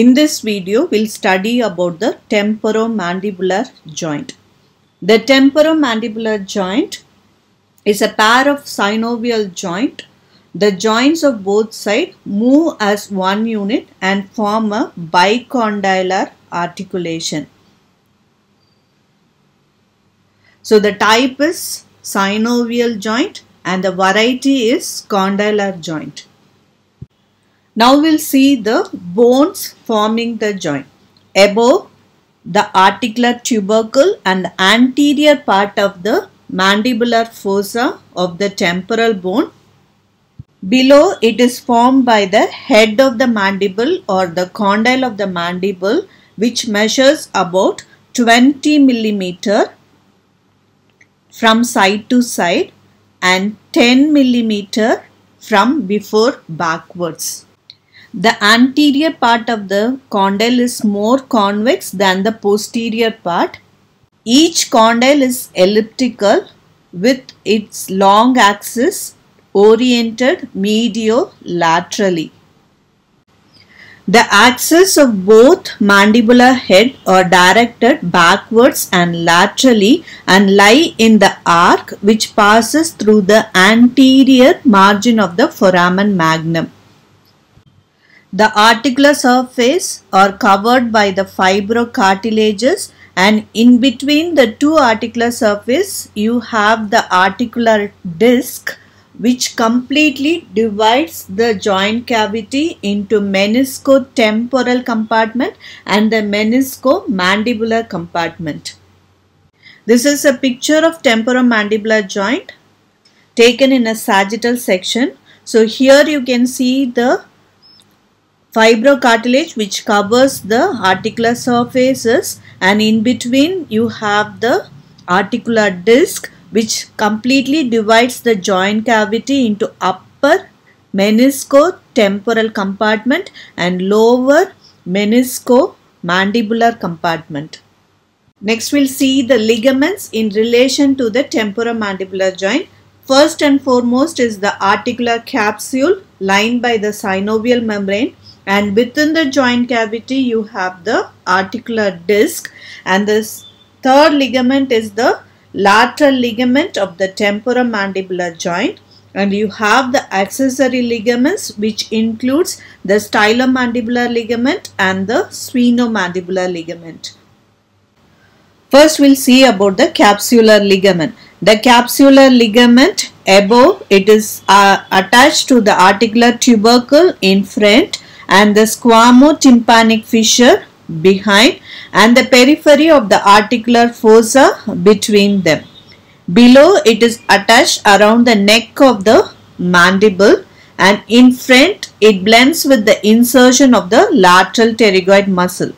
In this video, we'll study about the temporomandibular joint. The temporomandibular joint is a pair of synovial joint. The joints of both sides move as one unit and form a bicondylar articulation. So the type is synovial joint and the variety is condylar joint. Now we'll see the bones forming the joint. Above the articular tubercle and the anterior part of the mandibular fossa of the temporal bone. Below it is formed by the head of the mandible or the condyle of the mandible which measures about 20 millimeter from side to side and 10 millimeter from before backwards. The anterior part of the condyle is more convex than the posterior part. Each condyle is elliptical with its long axis oriented mediolaterally. The axes of both mandibular head are directed backwards and laterally and lie in the arc which passes through the anterior margin of the foramen magnum. The articular surface are covered by the fibrocartilages and in between the two articular surface you have the articular disc which completely divides the joint cavity into menisco-temporal compartment and the menisco-mandibular compartment. This is a picture of temporomandibular joint taken in a sagittal section. So here you can see the fibrocartilage which covers the articular surfaces and in between you have the articular disc which completely divides the joint cavity into upper menisco-temporal compartment and lower menisco-mandibular compartment. Next we'll see the ligaments in relation to the temporomandibular joint. First and foremost is the articular capsule lined by the synovial membrane and within the joint cavity you have the articular disc and this third ligament is the lateral ligament of the temporomandibular joint and you have the accessory ligaments which includes the stylomandibular ligament and the sphenomandibular ligament. First we'll see about the capsular ligament. The capsular ligament above it is uh, attached to the articular tubercle in front and the squamotympanic fissure behind and the periphery of the articular fossa between them. Below it is attached around the neck of the mandible and in front it blends with the insertion of the lateral pterygoid muscle.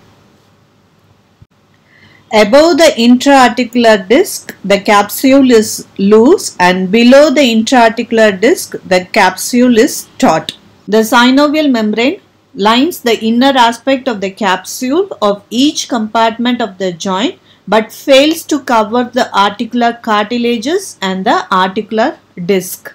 Above the intra-articular disc, the capsule is loose and below the intra-articular disc, the capsule is taut. The synovial membrane lines the inner aspect of the capsule of each compartment of the joint but fails to cover the articular cartilages and the articular disc.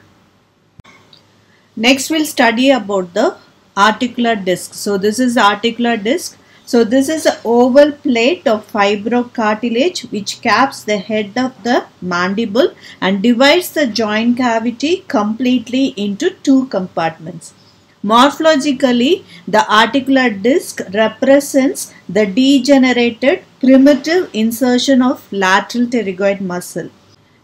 Next we'll study about the articular disc. So this is the articular disc. So this is an oval plate of fibrocartilage which caps the head of the mandible and divides the joint cavity completely into two compartments. Morphologically, the articular disc represents the degenerated primitive insertion of lateral pterygoid muscle.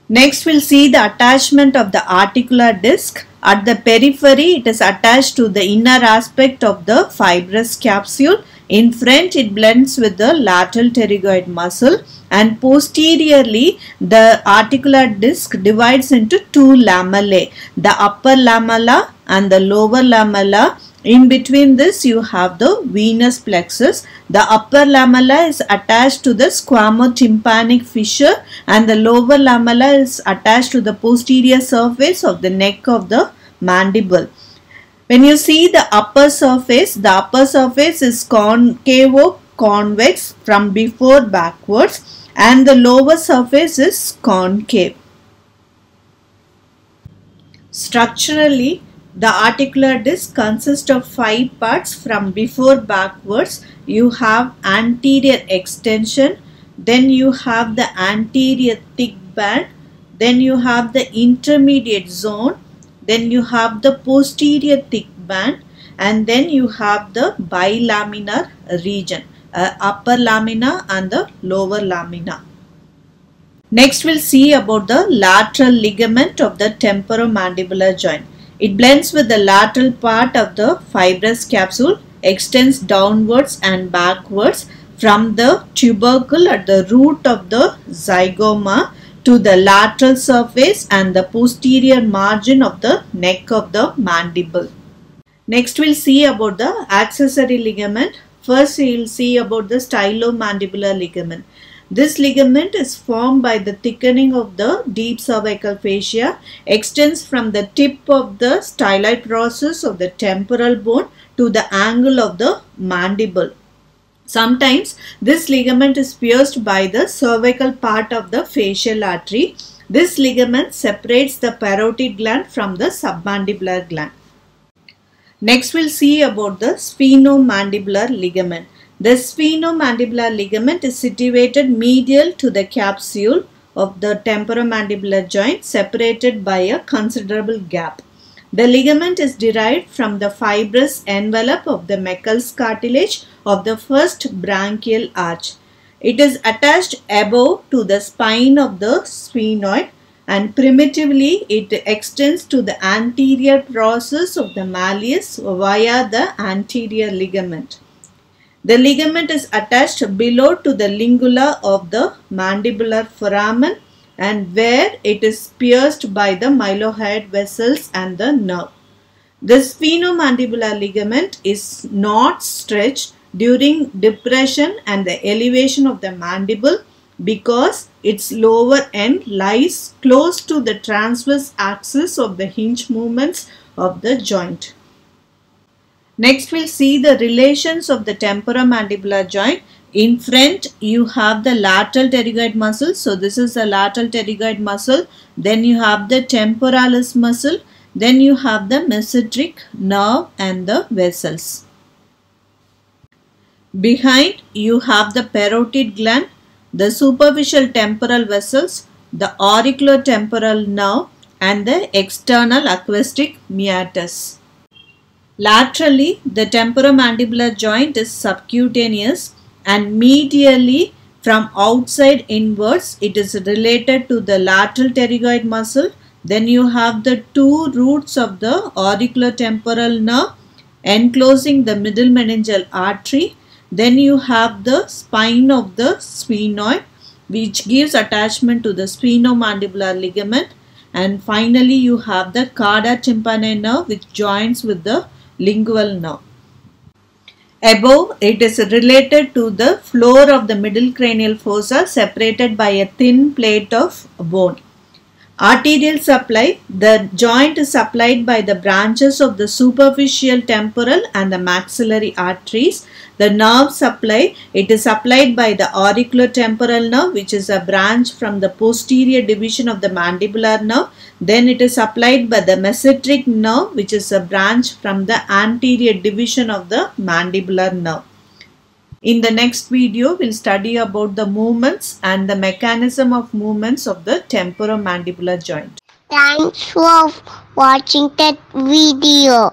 Next, we'll see the attachment of the articular disc. At the periphery, it is attached to the inner aspect of the fibrous capsule. In front, it blends with the lateral pterygoid muscle and posteriorly the articular disc divides into two lamellae. The upper lamella and the lower lamella. In between this you have the venous plexus. The upper lamella is attached to the squamotympanic fissure and the lower lamella is attached to the posterior surface of the neck of the mandible. When you see the upper surface, the upper surface is concavo convex from before backwards and the lower surface is concave. Structurally, The articular disc consists of five parts from before backwards. You have anterior extension, then you have the anterior thick band, then you have the intermediate zone, then you have the posterior thick band and then you have the bilaminar region, uh, upper lamina and the lower lamina. Next we'll see about the lateral ligament of the temporomandibular joint. It blends with the lateral part of the fibrous capsule, extends downwards and backwards from the tubercle at the root of the zygoma to the lateral surface and the posterior margin of the neck of the mandible. Next we'll see about the accessory ligament. First we'll see about the stylomandibular ligament. This ligament is formed by the thickening of the deep cervical fascia, extends from the tip of the styloid process of the temporal bone to the angle of the mandible. Sometimes this ligament is pierced by the cervical part of the facial artery. This ligament separates the parotid gland from the submandibular gland. Next we'll see about the sphenomandibular ligament. The sphenomandibular ligament is situated medial to the capsule of the temporomandibular joint separated by a considerable gap. The ligament is derived from the fibrous envelope of the Meckel's cartilage of the first branchial arch. It is attached above to the spine of the sphenoid and primitively it extends to the anterior process of the malleus via the anterior ligament. The ligament is attached below to the lingula of the mandibular foramen and where it is pierced by the mylohyoid vessels and the nerve. The sphenomandibular ligament is not stretched during depression and the elevation of the mandible because its lower end lies close to the transverse axis of the hinge movements of the joint. Next we'll see the relations of the temporomandibular joint. In front you have the lateral pterygoid muscle. So this is the lateral pterygoid muscle. Then you have the temporalis muscle. Then you have the masseteric nerve and the vessels. Behind you have the parotid gland, the superficial temporal vessels, the auriculotemporal nerve and the external acoustic meatus. Laterally, the temporomandibular joint is subcutaneous and medially from outside inwards, it is related to the lateral pterygoid muscle. Then you have the two roots of the auriculotemporal nerve enclosing the middle meningeal artery. Then you have the spine of the sphenoid which gives attachment to the sphenomandibular ligament and finally you have the chorda tympani nerve which joins with the lingual nerve. Above, it is related to the floor of the middle cranial fossa separated by a thin plate of bone. Arterial supply, the joint is supplied by the branches of the superficial temporal and the maxillary arteries. The nerve supply, it is supplied by the auriculotemporal nerve which is a branch from the posterior division of the mandibular nerve. Then it is supplied by the masseteric nerve which is a branch from the anterior division of the mandibular nerve. In the next video, we'll study about the movements and the mechanism of movements of the temporomandibular joint. Thanks for watching that video.